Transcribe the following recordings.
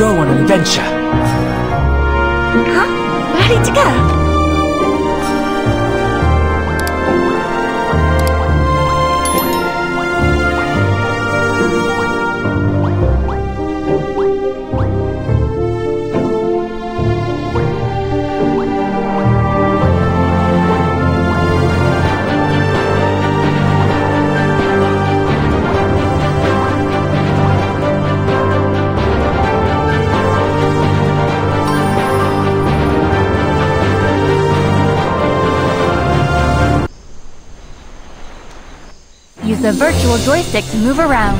go on an adventure. Huh? Ready to go? The virtual joystick to move around.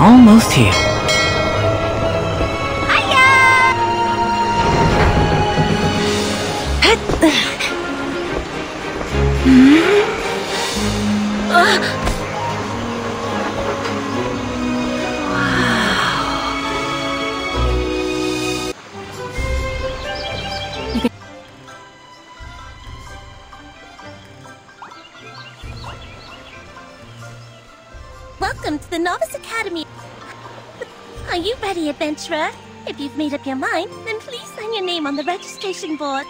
Almost here. The Novice Academy. Are you ready, adventurer? If you've made up your mind, then please sign your name on the registration board.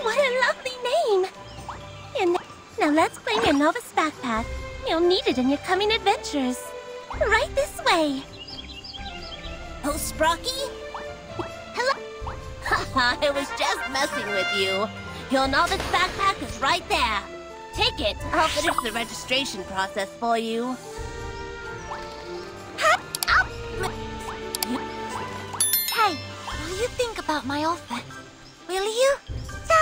What a lovely name! And now let's claim your novice backpack. You'll need it in your coming adventures. Right this way. Oh, Sprocky? Hello? I was just messing with you. Your novice backpack is right there. Take it. I'll finish the registration process for you. Hey, what do you think about my offer? Will you? So,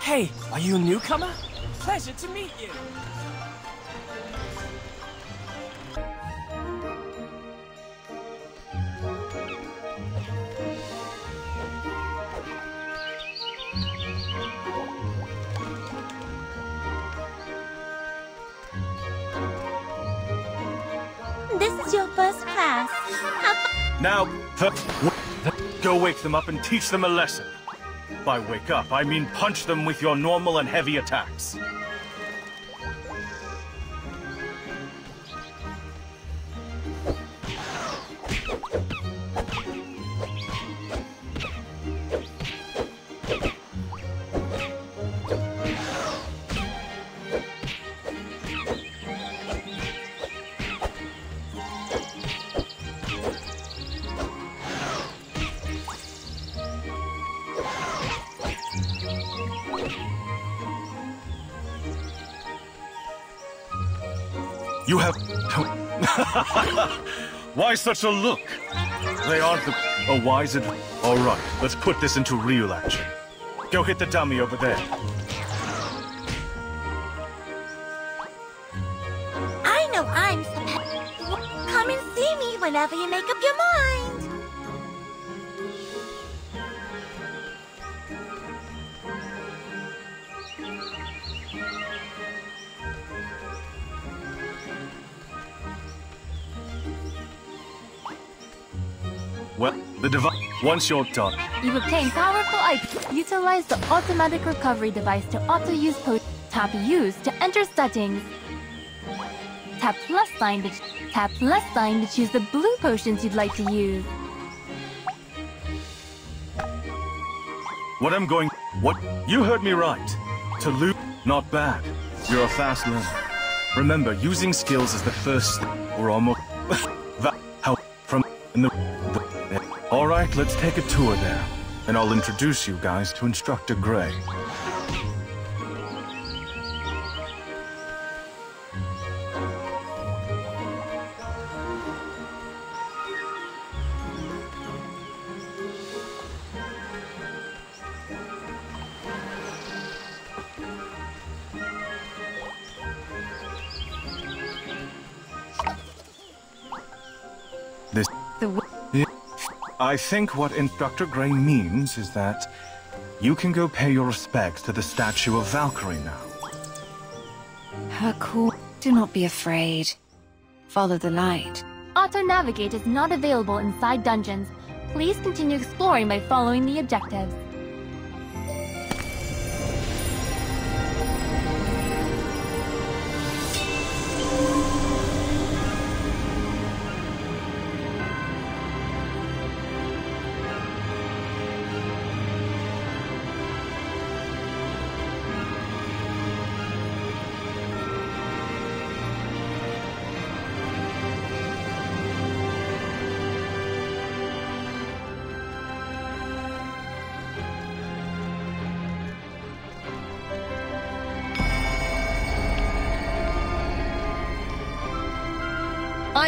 Hey, are you a newcomer? Pleasure to meet you. Your first class. Have fun. Now, go wake them up and teach them a lesson. By wake up, I mean punch them with your normal and heavy attacks. You have... Why such a look? They aren't the... A wise. All right, let's put this into real action. Go hit the dummy over there. Well, the device... Once you're done, You've obtained powerful items. Utilize the automatic recovery device to auto-use potions. Tap use to enter settings. Tap plus sign to tap plus sign to choose the blue potions you'd like to use. what I'm going... What? You heard me right. To loot, not bad. You're a fast learner. Remember, using skills is the first step. We're almost... right, let's take a tour there. And I'll introduce you guys to Instructor Gray. This... The I think what Instructor Gray means is that you can go pay your respects to the statue of Valkyrie now. Her call. Do not be afraid. Follow the light. Auto Navigate is not available inside dungeons. Please continue exploring by following the objectives.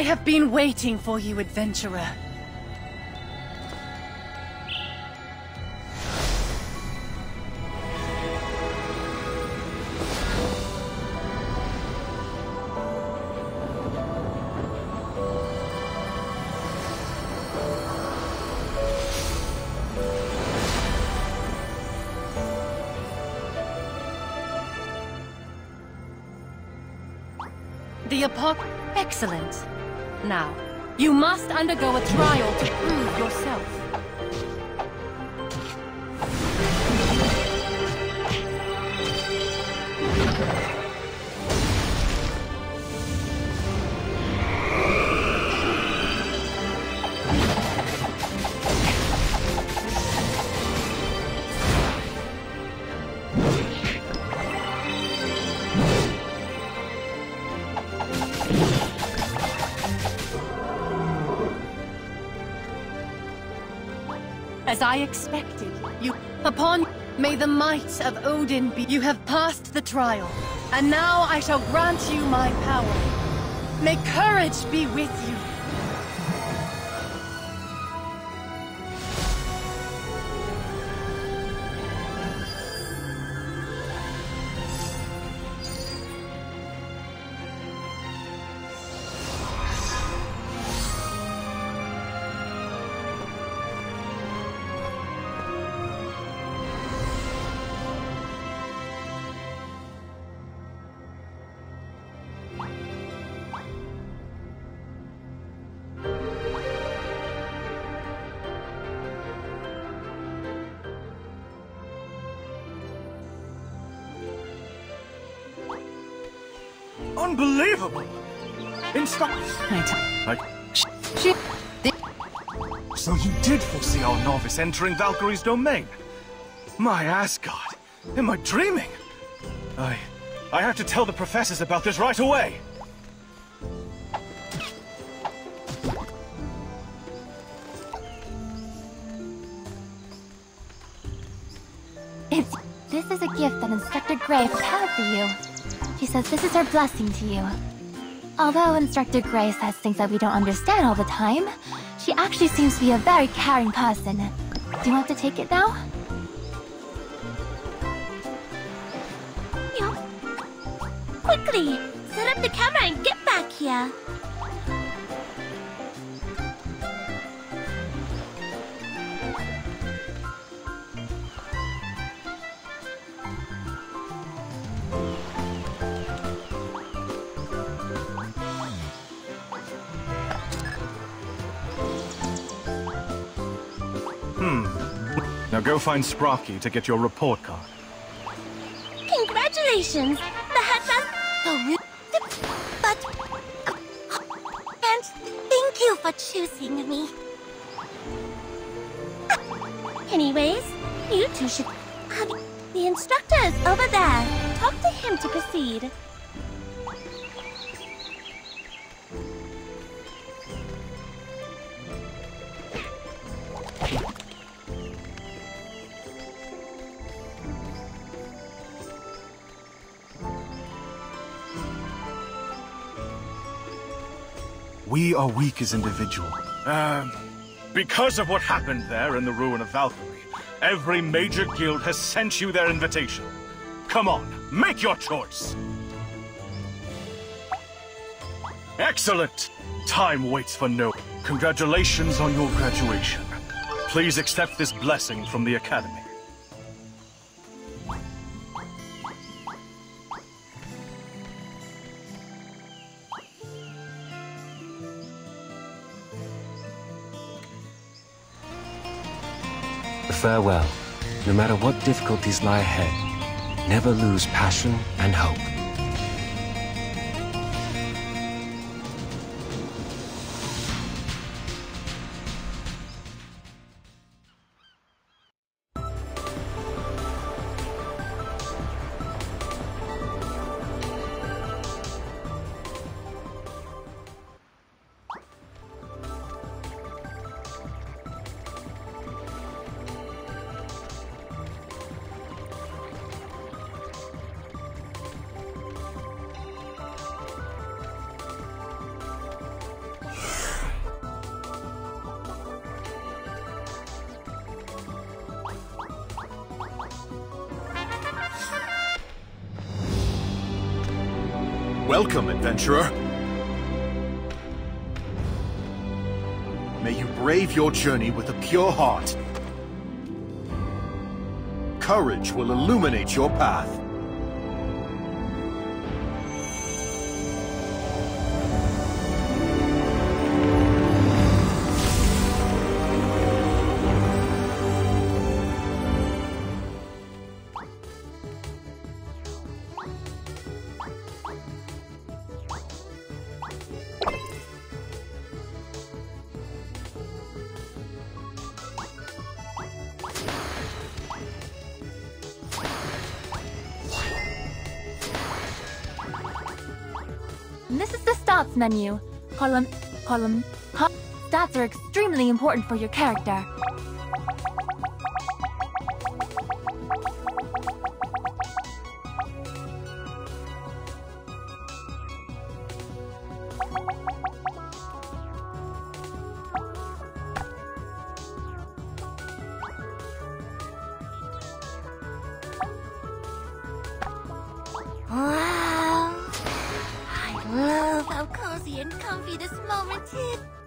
I have been waiting for you, adventurer. The apoc... Excellent. Now, you must undergo a trial to prove yourself. As I expected, you... Upon... May the might of Odin be... You have passed the trial, and now I shall grant you my power. May courage be with you. Unbelievable! Insta- I... So you did foresee our novice entering Valkyrie's domain? My Asgard! Am I dreaming? I... I have to tell the professors about this right away! It's... This is a gift that Instructor Gray prepared for you. She says this is her blessing to you. Although Instructor Gray says things that we don't understand all the time, she actually seems to be a very caring person. Do you want to take it now? Yup. Quickly! Set up the camera and get back here! Now go find Sprocky to get your report card. Congratulations! The headmaster... Oh, but... And thank you for choosing me. Anyways, you two should... The instructor is over there. Talk to him to proceed. We are weak as individuals. Um, because of what happened there in the ruin of Valkyrie, every major guild has sent you their invitation. Come on, make your choice! Excellent! Time waits for no... one. Congratulations on your graduation. Please accept this blessing from the Academy. Farewell. No matter what difficulties lie ahead, never lose passion and hope. Welcome, adventurer. May you brave your journey with a pure heart. Courage will illuminate your path. This is the stats menu. Column, column, co- Stats are extremely important for your character. Is.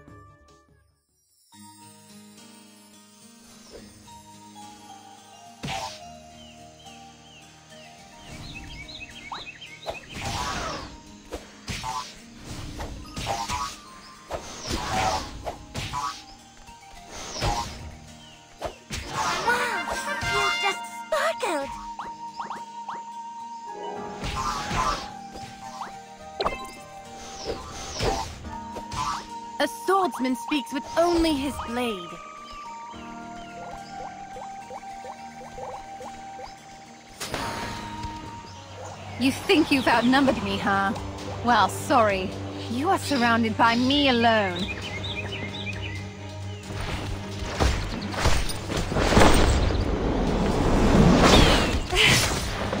Swordsman speaks with only his blade. You think you've outnumbered me, huh? Well, sorry. You are surrounded by me alone.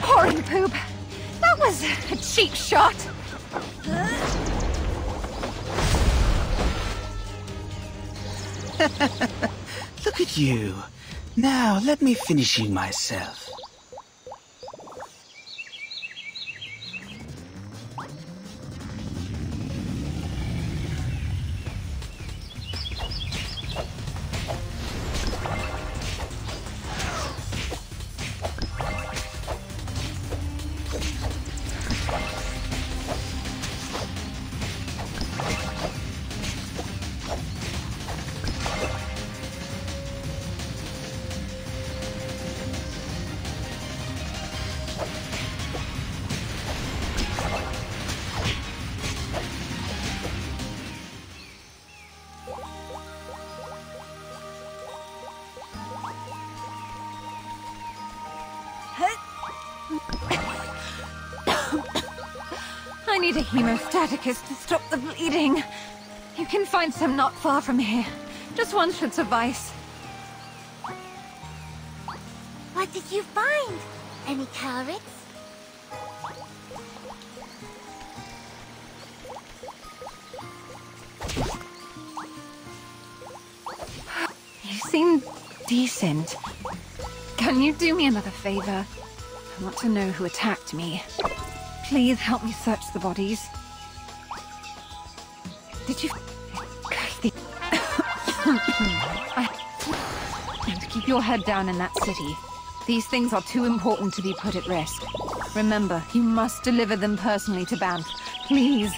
Horrid poop! That was a cheap shot! Look at you. Now, let me finish you myself. Need a hemostaticus to stop the bleeding. You can find some not far from here. Just one should suffice. What did you find? Any carrots? You seem decent. Can you do me another favor? I want to know who attacked me. Please help me search the bodies. Did you... I... Keep your head down in that city. These things are too important to be put at risk. Remember, you must deliver them personally to Banff. Please.